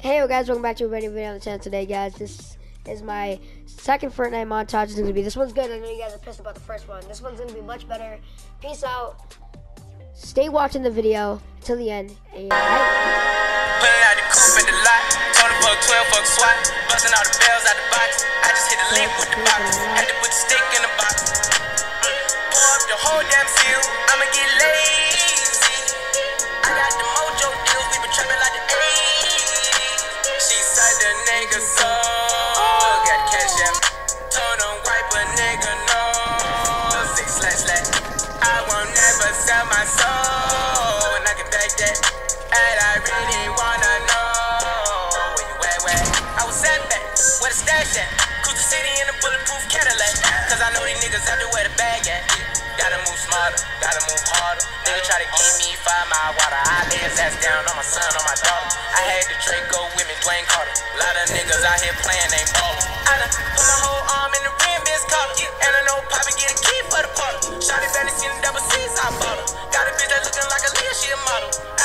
Hey guys, welcome back to a brand new video on the channel today, guys. This is my second Fortnite montage. It's gonna be this one's good. I know you guys are pissed about the first one. This one's gonna be much better. Peace out. Stay watching the video until the end. And. Pulling sell my soul. And I can back that. And I really wanna know where you at, where? I was at back, where the stash at? Cruise the city in a bulletproof Cadillac. Cause I know these niggas out there where the bag at. Gotta move smarter, gotta move harder. Nigga try to give me five mile water. I lay his ass down on my son, on my daughter. I had the Draco with me, Dwayne Carter. A lot of niggas out here playing, ain't she a model.